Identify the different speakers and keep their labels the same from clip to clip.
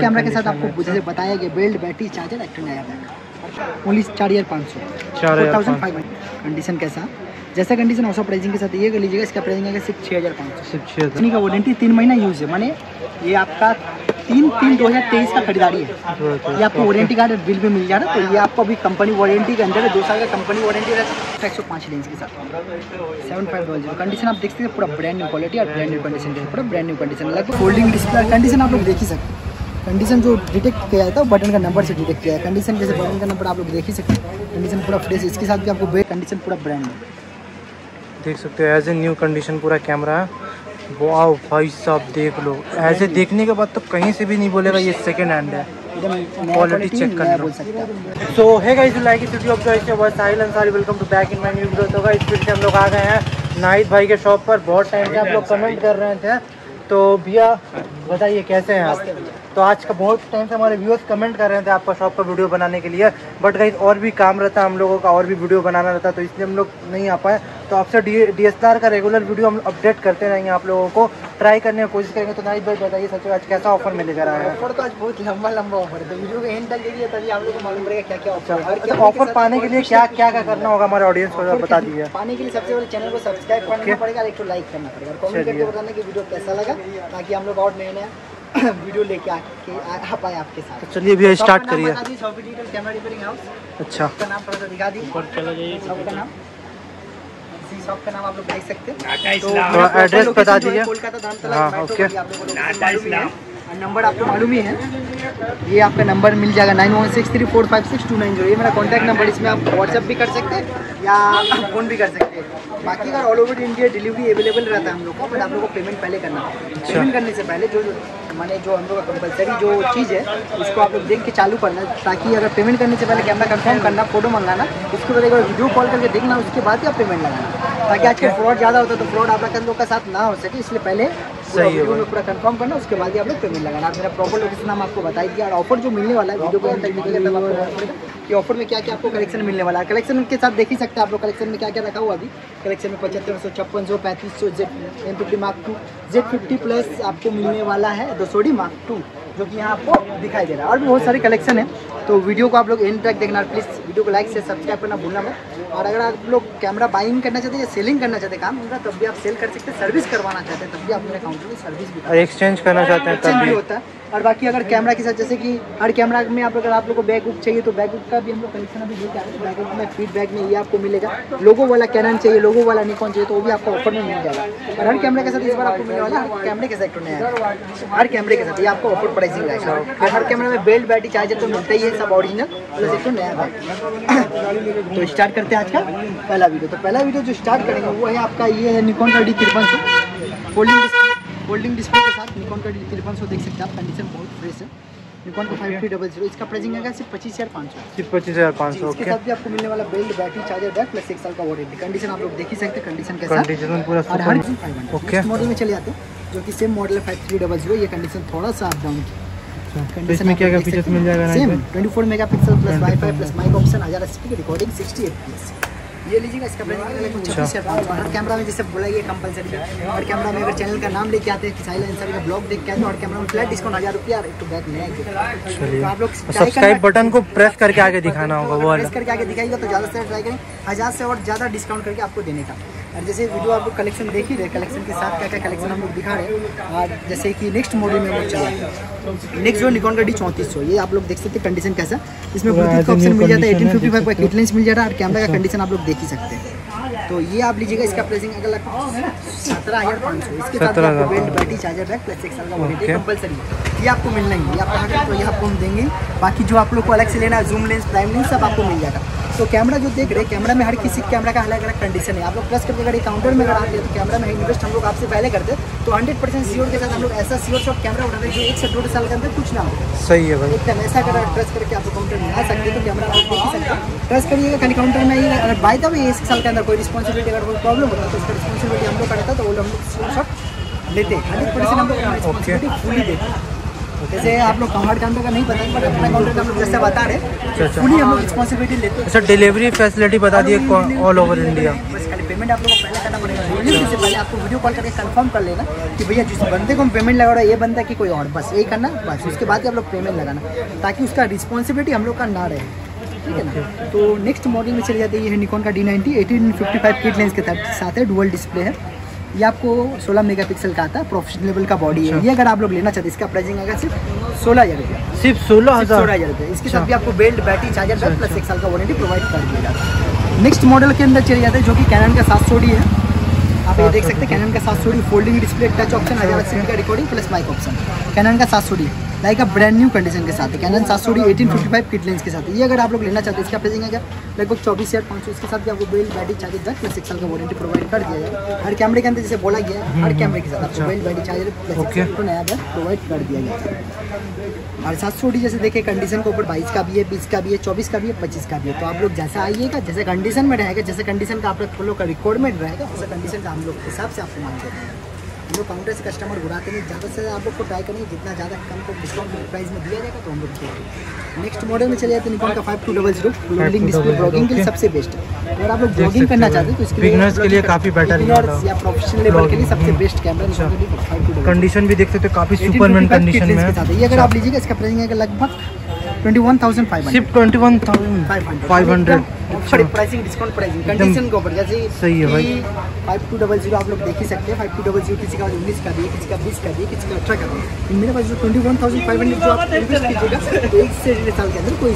Speaker 1: Camera के साथ आपको जैसे बताया गया बेल्ट बैटरी चार्जर एक्टर नया बैग। ओनली चार हज़ार पाँच सौ।
Speaker 2: चार
Speaker 1: थाउज़ेंड फाइव हंड्रेड। कंडीशन कैसा? जैसा कंडीशन औसा प्राइसिंग के साथ ये कर लीजिएगा इसका प्राइसिंग है सिर्फ़ छः हज़ार पाँच सौ।
Speaker 2: सिर्फ़ छः हज़ार।
Speaker 1: का वारंटी तीन महीना यूज़ है। माने ये आपका तीन तीन दो हज़ार तेईस का खरीदारी है। ये आपको वारंटी कार्ड बिल भी मिल जा रहा है तो ये आपको अभी कंपनी वारंटी के अंदर है दो साल का कंपनी वारंटी रहता है एक सौ पाँच रेंज के साथ। Seven five double zero condition आप देख सकते हैं पूरा ब्रांड न्यू क्वालिटी और ब्रांड न्यू कंडीशन पूरा ब्रांड न्यू कंडीशन लगभग फोल्डिंग डिस्प्ले कंडीशन आप लोग देख ही सकते हैं। कंडीशन जो डिटेक्ट किया जाता है बटन का नंबर से डिटेक्ट किया है। कंडीशन जैसे बटन का नंबर आप लोग देख ही सकते हैं। कंडीशन पूरा फ्रेश इसके साथ भी आपको बेस्ट कंडीशन पूरा ब्रांड है।
Speaker 2: देख सकते हो एज ए न्यू कंडीशन पूरा कैमरा है। वाह भाई साहब देख लो। ऐसे देखने के बाद तो कहीं से भी नहीं बोलेगा ये सेकेंड हैंड है।
Speaker 1: एकदम
Speaker 2: चेक कर लो।
Speaker 1: बोल सकते हैं।
Speaker 2: सो है गाइस लाइक इस video Sahil Ansari welcome to back in my new video तो गाइस फिर से हम लोग आ गए हैं नाहिद भाई के शॉप पर। बहुत टाइम से आप लोग कमेंट कर रहे थे। तो भैया बताइए कैसे हैं आप? तो आज का बहुत टाइम से हमारे व्यूअर्स कमेंट कर रहे थे आपका शॉप का वीडियो बनाने के लिए। बट गाइस और भी काम रहता है हम लोगों का और भी वीडियो बनाना रहता तो इसलिए हम लोग नहीं आ पाए। तो आपसे डी एस का रेगुलर वीडियो हम अपडेट करते रहेंगे आप लोगों को। ट्राई करने की कोशिश करेंगे तो नाहिद भाई बताइए सच आज कैसा ऑफ़र मिलेगा रहा है?
Speaker 1: ऑफ़र तो आज बहुत लंबा लंबा ऑफ़र है। वीडियो को एंड तक देखिए तभी आप लोग को मालूम पड़ेगा क्या क्या ऑफ़र है।
Speaker 2: अच्छा ऑफ़र पाने के लिए क्या क्या क्या करना होगा हमारे ऑडियंस को बता दीजिए।
Speaker 1: पाने के लिए सबसे पहले चैनल को सब्सक्राइब करना पड़ेगा और एक तो लाइक करना पड़ेगा। और कमेंट करके बताना कि वीडियो कैसा लगा ताकि हम लोग और नए नए वीडियो लेके आके आ आ पाए आपके साथ।
Speaker 2: तो चलिए भैया स्टार्ट करिए।
Speaker 1: रिपेयरिंग हाउस
Speaker 2: अच्छा।
Speaker 1: आपका नाम थोड़ा सा दिखा दीजिए। शॉप का नाम। शॉप का नाम आप लोग देख सकते हैं। तो
Speaker 2: तो एड्रेस बता दीजिए।
Speaker 1: कोलकाता धामतला
Speaker 2: हाँ, ओके।
Speaker 1: का आप को नंबर आपको मालूम ही है। ये आपका नंबर मिल जाएगा nine one six three four five six two nine zero ये मेरा कॉन्टैक्ट नंबर इसमें आप व्हाट्सअप भी कर सकते हैं या फ़ोन भी कर सकते हैं। बाकी अगर all over India delivery available रहता है हम लोग को बट आप लोग को पेमेंट पहले करना पेमेंट करने से पहले जो जो माने जो हम लोग का कंपलसरी जो चीज़ है उसको आप लोग देख के चालू करना, ताकि अगर पेमेंट करने से पहले कैमरा कंफर्म करना फ़ोटो मंगाना, उसके बाद एक बार वीडियो कॉल करके देखना, उसके बाद ही आप पेमेंट लगाना। ताकि आजकल फ्रॉड ज़्यादा होता है तो फ्रॉड आप लोग का साथ ना हो सके, इसलिए पहले
Speaker 2: सही है
Speaker 1: पूरा कंफर्म करना उसके बाद ही आप लोग पेमेंट लगाना। मेरा प्रॉपर लोकेशन हम आपको बताई दिया और ऑफ़र जो मिलने वाला है वीडियो को तक निकलेगा तब आपको कि ऑफ़र में क्या क्या आपको कलेक्शन मिलने वाला है। कलेक्शन के साथ देख ही सकते हैं आप लोग कलेक्शन में क्या क्या रखा हुआ अभी। कलेक्शन में पचहत्तर सौ छप्पन सौ पैंतीस सौ Z M fifty mark two Z fifty plus आपको मिलने वाला है दो मार्क टू जो कि यहाँ आपको दिखाई दे रहा है। और भी बहुत सारे कलेक्शन है। तो वीडियो को आप लोग एंड तक देखना। प्लीज़ वीडियो को लाइक से सब्सक्राइब करना भूलना मत। और अगर आप लोग कैमरा बाइंग करना चाहते हैं या सेलिंग करना चाहते हैं काम उनका तब भी आप सेल कर सकते हैं। सर्विस करवाना चाहते हैं तब भी आप मेरे अकाउंट में सर्विस भी
Speaker 2: और एक्सचेंज करना चाहते हैं तब
Speaker 1: भी
Speaker 2: भी।
Speaker 1: होता है। और बाकी अगर कैमरा के साथ, जैसे कि हर कैमरा में आप अगर आप लोग को बैक बुक चाहिए तो बैक बुक का भी हम लोग कलेक्शन अभी लेके आ रहे हैं। बैक बुक में फ़ीड बैग में ये आपको मिलेगा। लोगो वाला कैनन चाहिए, लोगो वाला निकॉन चाहिए तो वो भी आपको ऑफ़र में मिल जाएगा। और हर कैमरे के साथ इस बार आपको मिलने वाला है। हर कैमरे के सेक्टर में है। हर कैमरे के साथ, ये आपको ऑफ़र प्राइसिंग रहेगा और हर कैमरे में बेल्ट बैटरी चार्जर तो मिलता ही है, सब ऑरिजिनल प्लस एक तो नया बैग तो स्टार्ट करते हैं आज का पहला वीडियो तो पहला वीडियो जो स्टार्ट करेंगे, वो है आपका ये है निकॉन का डी तिरपन फोल्डिंग फोल्डिंग डिस्प्ले के साथ निकॉन का तिरपन सौ देख सकते हैं आप कंडीशन बहुत फ्रेश है। निकॉन का फाइव थ्री डबल ज़ीरो इसका प्राइसिंग है सिर्फ़ पच्चीस हज़ार पाँच सौ।
Speaker 2: सिर्फ़ पच्चीस हज़ार पाँच सौ
Speaker 1: इसके साथ भी आपको मिलने वाला belt battery charger bag plus एक साल का वारंटी कंडीशन आप लोग देख ही सकते हैं कंडीशन के साथ।
Speaker 2: पूरा
Speaker 1: और हर
Speaker 2: सुपर ओके
Speaker 1: मॉडल में चले जाते हैं जो कि सेम मॉडल है फाइव थ्री डबल ज़ीरो ये कंडीशन थोड़ा सा अप डाउन
Speaker 2: तो इसमें क्या क्या फीचर्स मिल जाएगा
Speaker 1: सेम
Speaker 2: नाइट
Speaker 1: 24 megapixel plus wifi plus mic option हज़ार अस्सी की रिकॉर्डिंग 60 एफपीएस ये लीजिएगा इसका प्राइस हर कैमरा में जैसे बोला ये कंपलसरी है हर कैमरा में अगर चैनल का नाम लेके आते हैं साहिल अंसारी का ब्लॉग देख के आते हैं और कैमरा में फ्लैट डिस्काउंट हज़ार रुपया एक तो बैक। तो आप लोग
Speaker 2: सब्सक्राइब बटन को प्रेस करके आगे दिखाना होगा वो
Speaker 1: प्रेस करके आगे दिखाएगा तो ज़्यादा से ट्राई करें। हज़ार से और ज़्यादा डिस्काउंट करके आपको देने का। और जैसे वीडियो आप लोग कलेक्शन देख ही रहे कलेक्शन के साथ क्या क्या कलेक्शन हम लोग दिखा रहे हैं। जैसे कि नेक्स्ट मॉडल में लोग चला नेक्स्ट जो निकॉन का डी चौंतीस सौ ये आप लोग देख सकते हैं कंडीशन कैसा। इसमें ब्लूटूथ का ऑप्शन मिल जाता है एटीन फिफ्टी फाइव का किट लेंस मिल जाता है और कैमरा का
Speaker 2: अच्छा।
Speaker 1: कंडीशन आप लोग देख ही सकते हैं। तो ये आप लीजिएगा इसका प्राइसिंग अगर लगता सत्रह हज़ार पाँच सौ। इसके साथ भी
Speaker 2: 17,500
Speaker 1: आपको belt battery charger bag plus एक साल का वारंटी कंपलसरी है। ये आपको मिलना ही आप कहाँ तो ये आपको हम देंगे। बाकी जो आप लोग को अलग से लेना है जूम लेंस प्राइम लेंस सब आपको मिल जाएगा। तो कैमरा जो देख रहे हैं कैमरा में हर किसी कैमरा का अलग अलग कंडीशन है। आप लोग प्लस करके अगर काउंटर में अगर आते हैं तो कैमरा में इन्वेस्ट हम लोग आपसे पहले करते तो हंड्रेड परसेंट श्योर के साथ हम लोग ऐसा श्योर शॉप कैमरा उठाते जो एक से डेढ़ साल के अंदर कुछ ना हो।
Speaker 2: सही है भाई।
Speaker 1: एकदम ऐसा अगर ट्रस्ट करके आप काउंटर में आ सकते तो कैमरा आप देख सकते ट्रस्ट करिएगा खाली काउंटर में आइएगा अगर बाई वे एक साल के अंदर कोई रिस्पॉन्सिबिलिटी अगर कोई प्रॉब्लम होता तो उसका रिस्पॉन्सिबिलिटी हम लोग का रहता है तो वो हम लोग श्योर शॉट लेते हंड्रेड परसेंट हम लोग फुली देते हैं। जैसे आप लोग कमांड काउंटर का नहीं पता है, अपना काउंटर का हम लोग जैसे बता रहे
Speaker 2: अच्छा।
Speaker 1: हम लोग रिस्पॉन्सिबिलिटी लेते हैं।
Speaker 2: अच्छा डिलीवरी फैसिलिटी बता दिए ऑल ओवर इंडिया
Speaker 1: बस खाली पेमेंट आप लोग को पहले करना पड़ेगा। डिलीवरी से पहले आपको वीडियो कॉल करके कंफर्म कर लेना कि भैया जिस बंदे को हम पेमेंट लगा रहा है ये बंदा कि कोई और बस यही करना बस। उसके बाद ही आप लोग पेमेंट लगाना ताकि उसका रिस्पॉन्सिबिलिटी हम लोग का ना रहे। ठीक है ना? तो नेक्स्ट मॉडल में चले जाते हैं ये निकॉन का D ninety eighteen fifty five kit lens के साथ साथ है डुअल डिस्प्ले है। ये आपको 16 मेगापिक्सल का आता है प्रोफेशनल लेवल का बॉडी है। ये अगर आप लोग लेना चाहते हैं इसका प्राइसिंग आएगा सिर्फ़ सोलह हज़ार रुपया।
Speaker 2: सिर्फ़ सोलह हज़ार?
Speaker 1: सोलह
Speaker 2: हज़ार
Speaker 1: रुपया। इसके
Speaker 2: अच्छा।
Speaker 1: साथ भी आपको बेल्ट बैटरी चार्जर
Speaker 2: अच्छा,
Speaker 1: प्लस एक साल का वारंटी प्रोवाइड कर दिया जाता है। नेक्स्ट मॉडल के अंदर चले जाते हैं जो कि कैनन का सात सौ है। आप ये देख सकते हैं कैनन का सात सौ फोल्डिंग डिस्प्ले टच ऑप्शन हज़ार का recording plus mic option Canon का सात सौ like a brand new condition के साथ है। कैनन सात सौ eighteen fifty five kit lens के साथ ये अगर आप लोग लेना चाहते हैं इसका प्राइसिंग है क्या लगभग चौबीस हज़ार पाँच सौ इसके साथ भी आपको belt battery charger bag plus एक साल का वारंटी प्रोवाइड कर दिया जाएगा। हर कैमरे के अंदर जैसे बोला गया है हर कैमरे के साथ आपको। बेल्ट बैटरी चार्जर प्लस का नया बैग प्रोवाइड कर दिया जाएगा और सात सौ जैसे देखिए कंडीशन के ऊपर बाईस का भी है बीस का भी है चौबीस का भी है पच्चीस का भी है। तो आप लोग जैसा आइएगा जैसे कंडीशन में रहेगा जैसे कंडीशन का आप लोग लोग का रिकॉर्डमेंट रहेगा वैसे कंडीशन का हम लोग के हिसाब से आपको मान देते हैं हम लोग काउंटर से कस्टमर बुलाते नहीं ज़्यादा से ज़्यादा आप लोग को ट्राई करेंगे जितना ज़्यादा कम को डिस्काउंट प्राइस में दिया जाएगा तो हम लोग नेक्स्ट मॉडल में चले जाते हैं निकॉन का five two double zero rolling display blogging के लिए सबसे बेस्ट है अगर आप लोग ब्लॉगिंग करना चाहते हैं तो इसके
Speaker 2: Beginners के लिए काफ़ी better ये
Speaker 1: प्रोफेशनल लेवल के लिए सबसे बेस्ट कैमरा
Speaker 2: अच्छा। कंडीशन भी देख सकते हो काफ़ी
Speaker 1: 1855
Speaker 2: सुपरमैन कंडीशन में
Speaker 1: है।
Speaker 2: है।
Speaker 1: ये अगर आप लीजिएगा इसका प्राइसिंग लगभग ट्वेंटी वन थाउज़ेंड फाइव
Speaker 2: सिर्फ़ twenty one thousand five hundred अच्छा
Speaker 1: प्राइसिंग डिस्काउंट प्राइसिंग कंडीशन के ऊपर जैसे
Speaker 2: सही है भाई।
Speaker 1: फाइव टू डबल ज़ीरो आप लोग देख ही सकते हैं। फाइव टू डबल ज़ीरो किसी का उन्नीस का भी किसी का बीस का भी किसी का अठारह का भी मेरे पास जो twenty one thousand five hundred जो आप कीजिएगा तो एक से डेढ़ साल के अंदर कोई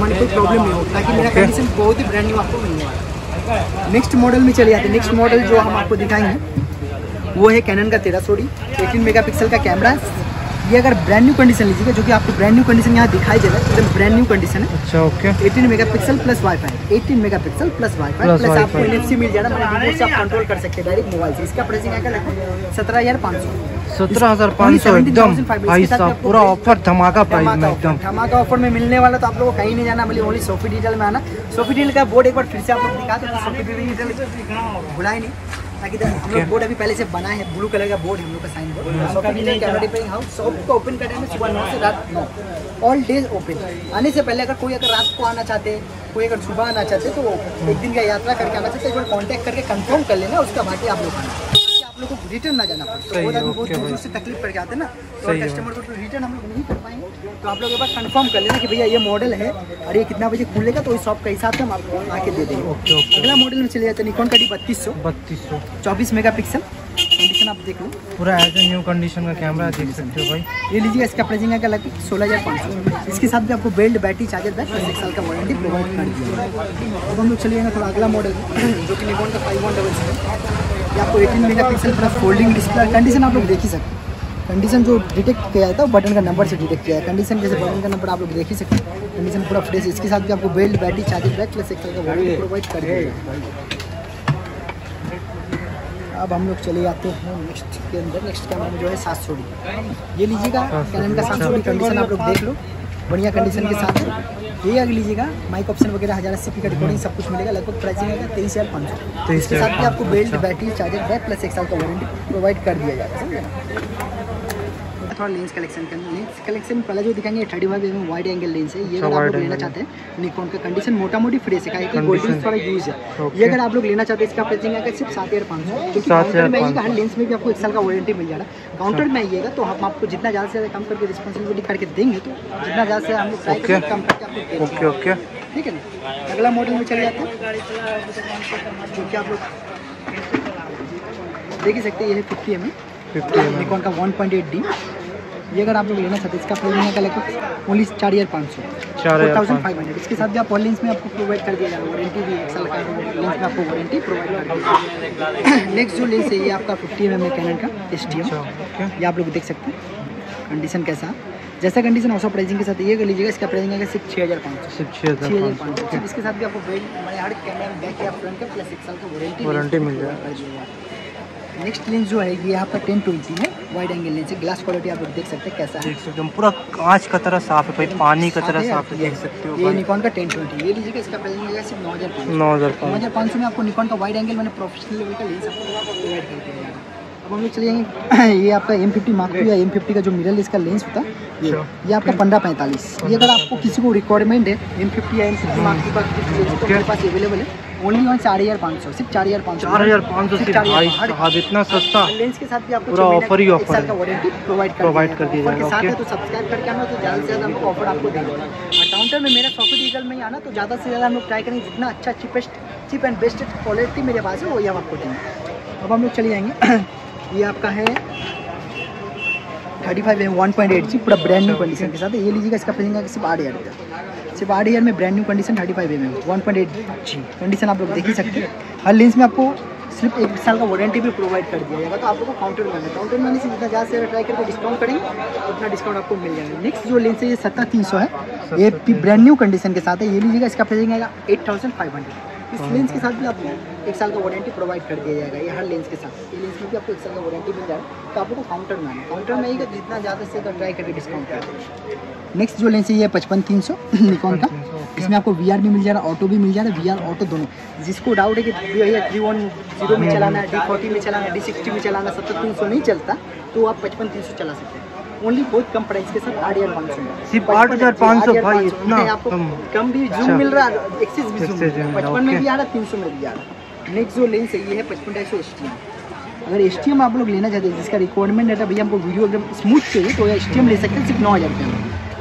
Speaker 1: मन कोई प्रॉब्लम नहीं हो ताकि मेरा कंडीशन बहुत ही ब्रांड न्यू आपको मिलने वाला है। नेक्स्ट मॉडल में चले जाते हैं। नेक्स्ट मॉडल जो हम आपको दिखाएँगे वो है कैनन का तेरह सौ डी एटीन मेगा पिक्सल का कैमरा है ये अगर ब्रांड न्यू कंडीशन लीजिएगा जो कि आपको ब्रांड न्यू कंडीशन यहाँ दिखाई दे रहा है एकदम ब्रांड न्यू कंडीशन है।
Speaker 2: अच्छा okay
Speaker 1: 18 megapixel plus wifi 18 megapixel plus wifi plus आपको एनएफसी मिल जाना मतलब रिमोट से आप कंट्रोल कर सकते हैं डायरेक्ट मोबाइल से। इसका प्राइसिंग आएगा लगभग सत्रह हज़ार पाँच सौ।
Speaker 2: सत्रह हज़ार पाँच सौ एकदम। भाई साहब पूरा ऑफ़र धमाका प्राइस में एकदम।
Speaker 1: धमाका ऑफ़र में मिलने वाला तो आप लोगों को कहीं नहीं जाना बोलिए ओनली सोफी डिजिटल में आना। सोफी डिजिटल का बोर्ड एक बार फिर से आप लोग दिखा दो सोफी डिजिटल भुलाए नहीं। ताकि हम लोग बोर्ड अभी पहले से बना है ब्लू कलर का बोर्ड हम लोग का साइन बोर्ड हाउस शॉप को ओपन कर में सुबह नौ से रात नौ। ऑल डेज़ ओपन आने से पहले अगर कोई अगर रात को आना चाहते कोई अगर सुबह आना चाहते तो वो एक दिन का यात्रा करके आना चाहते हैं एक बार कॉन्टैक्ट करके कंफर्म कर लेना उसका बाकी आप लोग आना आप लोग को रिटर्न ना जाना पड़े। तो
Speaker 2: सही
Speaker 1: बहुत
Speaker 2: है,
Speaker 1: दूर दूर से तकलीफ़ पड़ जाते हैं ना। तो कस्टमर को रिटर्न हम लोग नहीं कर पाएँगे। तो आप लोग एक बार कंफर्म कर लेना कि भैया ये मॉडल है और ये कितना बजे खुलेगा तो इस शॉप का हिसाब से हम आपको आके दे देंगे। अगला मॉडल में चले जाते निकॉन का डी बत्तीस सौ।
Speaker 2: बत्तीस सौ
Speaker 1: चौबीस मेगा पिक्सल कंडीशन आप देख लो।
Speaker 2: पूरा एज ए न्यू कंडीशन का कैमरा देख सकते हो भाई।
Speaker 1: ये लीजिए इसका प्राइसिंग है लगभग? सोलह हज़ार पाँच सौ। इसके साथ भी आपको बेल्ट बैटरी चार्जर बैग एक साल का वारंटी प्रोवाइड कर दिया। अब हम लोग चलिए ना थोड़ा अगला मॉडल जो कि निकॉन का फाइव वन डबल ये आपको eighteen mega pixel plus folding display condition आप लोग देख ही सकते हैं। कंडीशन जो डिटेक्ट किया जाता है बटन का नंबर से डिटेक्ट किया है। कंडीशन जैसे बटन का नंबर आप लोग देख ही सकते हैं। कंडीशन पूरा फ्रेश इसके साथ भी आपको belt battery charger bag plus एक का वारंटी प्रोवाइड कर दिया। अब हम लोग चले जाते हैं नेक्स्ट के अंदर। नेक्स्ट कैमरा में जो है सात सौ ये लीजिएगा कैनन का सात सौ कंडीशन आप लोग देख लो। बढ़िया कंडीशन के साथ है। ये अगर लीजिएगा माइक ऑप्शन वगैरह हज़ार अस्सी की रिकॉर्डिंग सब कुछ मिलेगा लगभग प्राइसिंग आएगा तेईस हज़ार पाँच सौ
Speaker 2: तो
Speaker 1: इसके साथ भी आपको belt. Battery charger back plus एक साल का वारंटी प्रोवाइड कर दिया जाएगा समझे? थोड़ा लेंस कलेक्शन करना लेंस कलेक्शन पहले जो दिखाएँगे thirty five M wide angle lens है। ये
Speaker 2: अच्छा,
Speaker 1: अगर आप लोग लेना चाहते हैं। निकॉन का कंडीशन मोटा मोटी फ्रेश है काहे कि
Speaker 2: Condition।
Speaker 1: गोल्डन थोड़ा यूज़ है। ये अगर आप लोग लेना चाहते हैं इसका प्राइसिंग आएगा सिर्फ़ सात हज़ार पाँच सौ क्योंकि काउंटर में आइएगा हर लेंस में भी आपको एक साल का वारंटी मिल जाएगा काउंटर में आइएगा तो हम आपको जितना ज़्यादा से ज़्यादा कम करके रिस्पॉन्सिबिलिटी करके देंगे तो जितना ज़्यादा से हम लोग ट्राई। कम करके आपको
Speaker 2: ओके ओके
Speaker 1: ठीक है ना? अगला मॉडल में चले जाते हैं। जो कि आप लोग देख ही सकते हैं ये है फिफ्टी एम
Speaker 2: एम
Speaker 1: निकॉन का वन पॉइंट एट डी ये अगर आप लोग लेना चाहते हैं इसका प्राइस का लगभग ओनली चार हज़ार पाँच सौ।
Speaker 2: चार
Speaker 1: थाउज़ेंड फाइव हंड्रेड इसके साथ भी आप लेंस में आपको प्रोवाइड कर दिया जाएगा। वारंटी भी एक साल का लेंस में आपको वारंटी प्रोवाइड कर दिया नेक्स्ट जो लेंस है ये आपका फिफ्टी एम है कैनन का एस टी
Speaker 2: ओके
Speaker 1: ये आप लोग देख सकते हैं। कंडीशन कैसा? जैसा कंडीशन वैसा प्राइसिंग के साथ ये कर लीजिएगा इसका प्राइसिंग आएगा सिर्फ़ छः हज़ार पाँच सौ।
Speaker 2: सिर्फ़ छः
Speaker 1: छः
Speaker 2: हज़ार
Speaker 1: हज़ार
Speaker 2: पाँच
Speaker 1: सौ इसके साथ भी आपको बेल्ट हमारे हर कैमरा बैक या फ्रंट का प्लस एक साल का वारंटी
Speaker 2: वारंटी मिल जाएगा।
Speaker 1: नेक्स्ट लेंस जो है ये आपका टेन ट्वेंटी है वाइड एंगल लेंस है। ग्लास क्वालिटी आप लोग देख सकते हैं कैसा है।
Speaker 2: देख सकते हो पूरा कांच का तरह साफ़ है भाई पानी का तरह साफ़ है देख सकते हो
Speaker 1: ये निकॉन का टेन ट्वेंटी ये लीजिएगा इसका प्राइस मिलेगा सिर्फ़ नौ हज़ार
Speaker 2: नौ हज़ार
Speaker 1: नौ
Speaker 2: पाँच
Speaker 1: हज़ार पाँच सौ में आपको निकॉन का वाइड एंगल मैंने प्रोफेशनल लेवल का लेंस आपको प्रोवाइड कर दिया जाएगा अब हम लोग चले जाएँगे। ये आपका एम फिफ्टी मार्क टू या एम फिफ्टी का जो मिरर इसका लेंस होता है ये
Speaker 2: अच्छा।
Speaker 1: ये आपका पंद्रह पैंतालीस। ये अगर आपको किसी को रिक्वायरमेंट है एम फिफ्टी या एम फिफ्टी मार्क टू का लेंस तो मेरे पास अवेलेबल है। ओनली वन चार हज़ार पाँच सौ सिर्फ़ चार हज़ार पाँच सौ।
Speaker 2: चार हज़ार पाँच सौ
Speaker 1: सिर्फ़
Speaker 2: सिर्फ़
Speaker 1: 4,500
Speaker 2: भाई साहब इतना सस्ता
Speaker 1: लेंस के साथ भी आपको
Speaker 2: पूरा offer ही है।
Speaker 1: वारंटी प्रोवाइड कर दिया
Speaker 2: कर दिया
Speaker 1: जाएगा। साथ। है तो सब्सक्राइब करके हम लोग तो ज़्यादा से ज़्यादा हमको ऑफ़र आपको देंगे। काउंटर में मेरा सॉफ्ट ईगल में ही आना तो ज़्यादा से ज़्यादा हम लोग ट्राई करेंगे। जितना अच्छा cheapest cheap and best quality मेरे पास है वही हम आपको देंगे। अब हम लोग चले जाएँगे। ये आपका है thirty five M one point eight G पूरा ब्रांड न्यू कंडीशन के साथ ये लीजिएगा इसका प्राइसिंग सिर्फ़ आठ हज़ार रुपया। सिर्फ़ आठ हज़ार में brand new condition thirty five M M one point eight G condition आप लोग देख ही सकते हैं। हर लेंस में आपको सिर्फ़ एक साल का वारंटी भी प्रोवाइड कर दिया जाएगा तो आप लोग को काउंटर में काउंटर में से जितना ज़्यादा से ट्राई करके डिस्काउंट करेंगे उतना डिस्काउंट आपको मिल जाएगा। नेक्स्ट जो लेंस है ये सत्तर तीन सौ है। ये ब्रांड न्यू कंडीशन के साथ है। ये लीजिएगा इसका प्राइस आएगा एट थाउज़ेंड फाइव हंड्रेड इस लेंस के साथ भी आपको एक साल का वारंटी प्रोवाइड कर दिया जाएगा ये हर लेंस के साथ। ये लेंस में भी आपको एक साल का वारंटी मिल जाएगा तो आप लोग काउंटर में आना काउंटर में आएगा जितना ज़्यादा से ज़्यादा ट्राई करके डिस्काउंट कर नेक्स्ट जो लेंस है ये पचपन तीन सौ निकॉन का। इसमें आपको वीआर भी मिल जाएगा ऑटो भी मिल जाएगा वी ऑटो दोनों। जिसको डाउट है कि भैया थ्री वन ज़ीरो में चलाना है डी फोर्टी में चलाना है डी सिक्सटी में चलाना सत्तर तीन सौ नहीं चलता तो आप पचपन तीन सौ चला सकते हैं। ओनली बहुत कम प्राइस के साथ आठ हज़ार पाँच सौ
Speaker 2: सिर्फ़ 8,500 भाई, इतना
Speaker 1: आपको
Speaker 2: कम।
Speaker 1: भी
Speaker 2: अच्छा।
Speaker 1: जूम मिल रहा है। एक्सिस भी जूम पचपन में भी आ रहा है तीन सौ में भी आ रहा है। नेक्स्ट जो लेंस है ये है पचपन ढाई सौ एस अगर एसटीएम आप लोग लेना चाहते हैं, जिसका रिक्वायरमेंट है भैया हमको वीडियो एकदम स्मूथ चाहिए तो एस ले सकते हैं, सिर्फ़ नौ हज़ार रुपये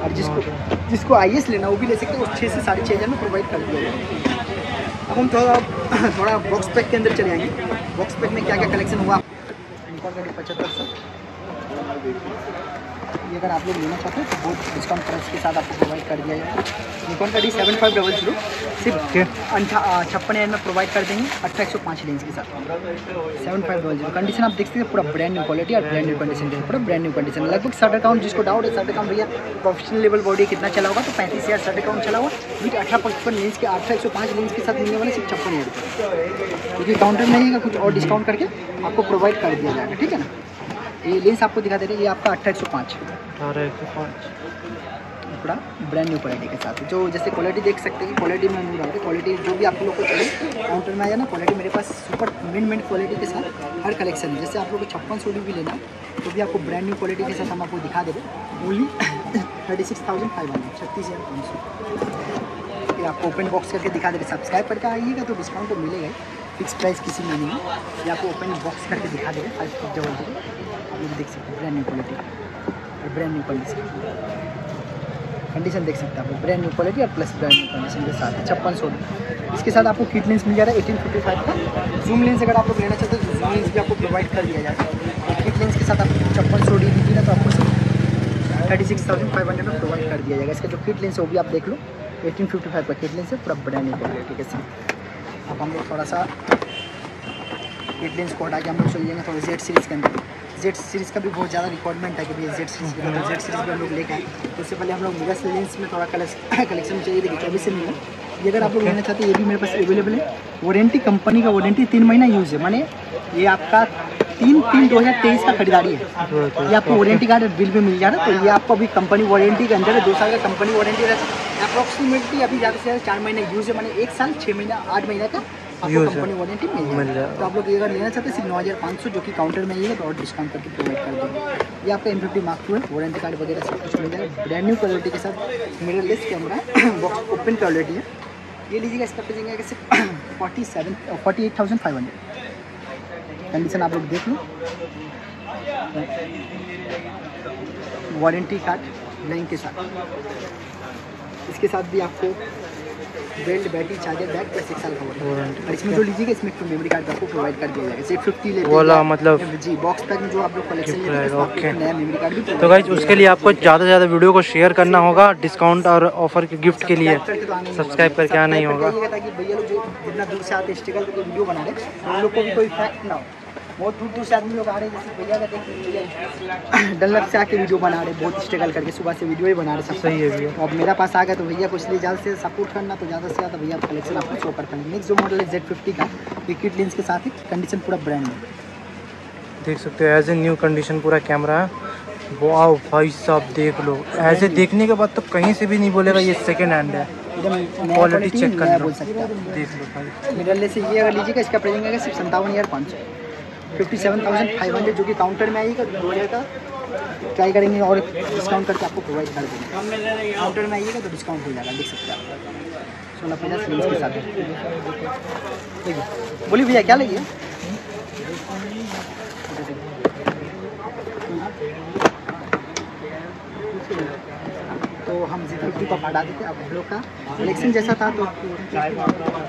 Speaker 1: और जिसको जिसको आई लेना वो भी ले सकते हैं वो छः से साढ़े छः हज़ार में प्रोवाइड कर दिया जाएगा। अब हम थोड़ा थोड़ा बॉक्स पैक के अंदर चले आएँगे। बॉक्स पैक में क्या क्या कलेक्शन हुआ पचहत्तर सौ। ये अगर आप लोग लेना चाहते हैं तो बहुत डिस्काउंट प्राइस के साथ आपको प्रोवाइड कर दिया जाएगा। निकॉन का D seven five double zero सिर्फ़ छप्पन हज़ार में प्रोवाइड कर देंगे अट्ठाईस एक सौ पाँच रेंज के साथ। Seven five double zero condition आप देखते हैं पूरा ब्रांड न्यू क्वालिटी और ब्रांड न्यू कंडीशन है पूरा ब्रांड न्यू कंडीशन लगभग शर्ट अकाउंट जिसको डाउट है शर्ट अकाउंट भैया प्रोफेशनल लेवल बॉडी कितना चला होगा तो पैंतीस हज़ार शर्ट अकाउंट चला हुआ विथ अठारह पचपन रेंज के अठारह एक सौ पाँच रेंज के साथ मिलने वाले सिर्फ़ छप्पन हज़ार क्योंकि काउंटर में आइएगा कुछ और डिस्काउंट करके आपको प्रोवाइड कर दिया जाएगा ठीक है ना? ये लेंस आपको दिखा दे रहे हैं ये आपका अट्ठाईस सौ पाँच।
Speaker 2: अठारह एक सौ पाँच।
Speaker 1: ब्रांड न्यू क्वालिटी के साथ। जो जैसे क्वालिटी देख सकते हैं क्वालिटी में डालते क्वालिटी जो भी आप लोग को चाहिए काउंटर में आया ना क्वालिटी मेरे पास सुपर मिन मिनट क्वालिटी के साथ हर कलेक्शन है जैसे आप लोग को छप्पन सोडी भी लेना तो भी आपको ब्रांड न्यू क्वालिटी के साथ हम आपको दिखा दे रहे only thirty six thousand five hundred छत्तीस हज़ार पाँच सौ। ये आपको ओपन बॉक्स करके दिखा दे रहे सब्सक्राइब करके आइएगा तो डिस्काउंट तो मिलेगा फिक्स प्राइस किसी में नहीं है। ये आपको ओपन बॉक्स करके दिखा दे रहे फाइव सिक्स आप लोग देख सकते हैं ब्रांड न्यू क्वालिटी और ब्रांड न्यू कंडीशन कंडीशन देख सकते हैं आप ब्रांड न्यू क्वालिटी और प्लस ब्रांड न्यू कंडीशन के साथ। छप्पन सौ। इसके साथ आपको किट लेंस मिल जा रहा है एटीन फिफ्टी फाइव का। जूम लेंस अगर आप लोग लेना चाहते हैं तो जूम लेंस भी आपको प्रोवाइड कर दिया है। किट लेंस के साथ आपको छप्पन सौ डी दीजिए ना तो आपको thirty six thousand five hundred में प्रोवाइड कर दिया जाएगा। इसका जो किट लेंस है वो भी आप देख लो। एटीन फिफ्टी फाइव का किट लेंस है, पूरा ब्रांड न्यू क्वालिटी के साथ। अब हम लोग थोड़ा सा किट लेंस को हटा के हम लोग चल जाएँगे थोड़ा जेड सीरीज़ के अंदर। जेड सीरीज़ का भी बहुत ज़्यादा रिक्वायरमेंट है कि भैया जेड सीरीज़ का तो जेड सीरीज़ भी हम लोग लेके आए। तो उससे पहले हम लोग मिरर लेंस में थोड़ा कलेक्शन चाहिए देखिए चौबीस से मिला। ये अगर आप लोग लेना चाहते हैं ये भी मेरे पास अवेलेबल है। वारंटी कंपनी का वारंटी तीन महीना यूज़ है। माने ये आपका तीन तीन दो हज़ार तेईस का खरीदारी है। ये आपको वारंटी कार्ड बिल में मिल जा रहा है। तो ये आपको अभी कंपनी वारंटी के अंदर है। दो साल का कंपनी वारंटी अप्रॉक्सीमेटली अभी ज़्यादा से ज़्यादा चार महीने यूज़ है। माने एक साल छः महीना, आठ महीने का आपको कंपनी वारंटी मिल जाएगा। तो आप लोग ये अगर लेना चाहते हैं सिर्फ़ नौ हज़ार पाँच सौ जो कि काउंटर में आइएगा तो और डिस्काउंट करके प्रोवाइड कर देंगे। ये आपका एम फिफ्टी मार्क टू है वारंटी कार्ड वगैरह सब कुछ मिल जाएगा। ब्रांड न्यू क्वालिटी के साथ mirrorless camera box open quality है। ये लीजिएगा इसका आएगा सिर्फ़ forty seven forty eight thousand five hundred condition आप लोग देख लो। वारंटी कार्ड ब्लैंक के साथ। इसके साथ भी आपको belt battery charger bag plus एक साल का वारंटी
Speaker 2: वारंटी
Speaker 1: और इसमें जो लीजिएगा इसमें एक मेमोरी कार्ड आपको प्रोवाइड कर दिया जाएगा। जेड फिफ्टी
Speaker 2: वाला मतलब
Speaker 1: जी बॉक्स पैक में जो आप लोग कलेक्शन हैं
Speaker 2: ओके।
Speaker 1: नया मेमोरी कार्ड भी
Speaker 2: तो गाइज़ उसके लिए आपको ज़्यादा से ज़्यादा वीडियो को शेयर करना होगा डिस्काउंट और ऑफ़र के गिफ्ट के लिए।
Speaker 1: तो
Speaker 2: सब्सक्राइब
Speaker 1: होगा।
Speaker 2: करके आना ही होगा।
Speaker 1: ताकि भैया लोग जो जितना दूर से आते करके वीडियो बना रहे उन लोग को भी कोई इफ़ेक्ट ना हो। बहुत दूर दूर से आदमी लोग आ रहे हैं जैसे भैया का देखिए डल्लर से आके वीडियो बना रहे बहुत स्ट्रगल करके सुबह से वीडियो ही बना रहे सब।
Speaker 2: सही है भैया।
Speaker 1: अब मेरा पास आ गया तो भैया को इसलिए जल्द से सपोर्ट करना तो ज़्यादा से ज़्यादा भैया कलेक्शन आपको शो कर पाएँगे। नेक्स्ट जो मॉडल है जेड फिफ्टी का विकेट लेंस के साथ ही कंडीशन पूरा ब्रांड है
Speaker 2: देख सकते हो एज ए न्यू कंडीशन पूरा कैमरा है वाह भाई साहब देख लो। ऐसे देखने के बाद तो कहीं से भी नहीं बोलेगा ये सेकंड हैंड है। क्वालिटी चेक कर
Speaker 1: बोल सकते हैं
Speaker 2: देख लो भाई।
Speaker 1: मिररलेस से ये अगर लीजिएगा इसका प्राइसिंग आएगा सिर्फ़ संतावन हज़ार पाँच सौ। Fifty seven thousand five hundred जो कि काउंटर में आइएगा दो हज़ार का ट्राई करेंगे और डिस्काउंट करके आपको प्रोवाइड कर देंगे। काउंटर में आइएगा तो डिस्काउंट हो जाएगा, देख सकते हैं आप। सोलह पचास के साथ बोलिए भैया, क्या लगी तो हम जी फिफ्टी को हटा देते आप लोग का कलेक्शन जैसा था तो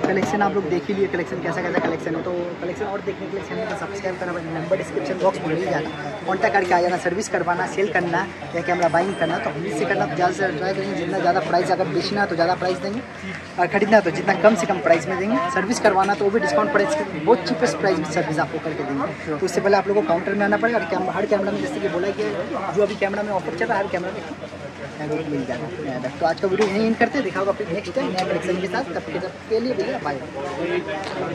Speaker 1: कलेक्शन आप लोग देख ही लिए कलेक्शन कैसा कैसा कलेक्शन है तो कलेक्शन और देखने के लिए चैनल को सब्सक्राइब करना नंबर डिस्क्रिप्शन बॉक्स में मिल जाना। कॉन्टैक्ट करके आ जाना सर्विस करवाना सेल करना, या कैमरा बाइंग करना तो हम से करना तो ज़्यादा से ट्राई करेंगे, जितना ज़्यादा प्राइस अगर बेचना तो ज़्यादा प्राइस देंगे, और खरीदना तो जितना कम से कम प्राइस में देंगे। सर्विस करवाना तो वो भी डिस्काउंट प्राइस बहुत चीपेस्ट प्राइस में सर्विस आपको करके देंगे। तो उससे पहले आप लोगों को काउंटर में आना पड़ेगा, और हर कैमरा में, जैसे कि बोला कि जो अभी कैमरा में ऑफ़र चल रहा है, हर कैमरा में मिल जाएगा। तो आज का वीडियो यहीं करते दिखाओगे फिर नेक्स्ट टाइम नया कलेक्शन के साथ। तब तक के लिए भैया बाय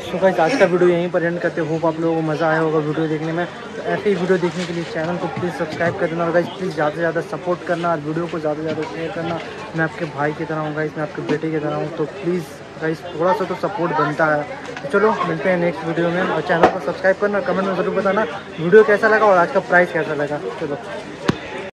Speaker 2: सो गाइस आज का वीडियो यहीं पर एंड करते होप आप लोगों को मज़ा आया होगा वीडियो देखने में। तो ऐसे ही वीडियो देखने के लिए चैनल को प्लीज़ सब्सक्राइब कर देना। और गाइस प्लीज़ ज़्यादा से ज़्यादा सपोर्ट करना और वीडियो को ज़्यादा से ज़्यादा शेयर करना। मैं आपके भाई की तरह हूँ गाइस मैं आपके बेटे की तरह हूँ। तो प्लीज़ गाइस थोड़ा सा तो सपोर्ट बनता है। तो चलो, मिलते हैं नेक्स्ट वीडियो में। और चैनल को सब्सक्राइब करना कमेंट में ज़रूर बताना। वीडियो कैसा लगा और आज का प्राइस कैसा लगा? चलो।